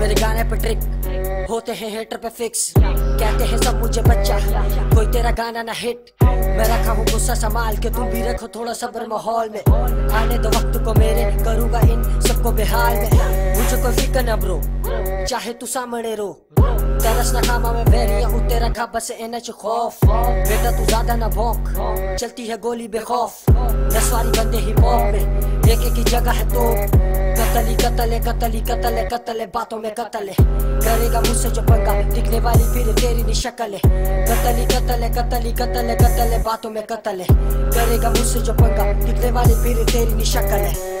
मेरे ट्रिक। होते हैं हेटर पे फिक्स कहते हैं सब मुझे बच्चा। कोई तेरा गाना ना हिट मैं रखा हूँ गुस्सा संभाल के, तुम भी रखो थोड़ा सब्र माहौल में। आने दो वक्त को मेरे, करूँगा इन सबको बेहाल में। मुझे कोई फ़िक्र न ब्रो चाहे तू सामने रो। तरस न खामा में बैरिया उत्ते रखा बस एनच खौफ। बेटा तू ज़्यादा न भौंक। चलती है गोली बेखौफ। दस वाली बंदे ही मौत में। एक एक ही जगह है तो कतली कतले कतली कतले कतले बातों में कतले करेगा मुझसे जो पंगा दिखने वाली फिर तेरी नी शक्ल कतली कतले कतली कतले कतले बातों में कतले करेगा मुझसे जो पंगा दिखने वाली फिर तेरी नी शक्ल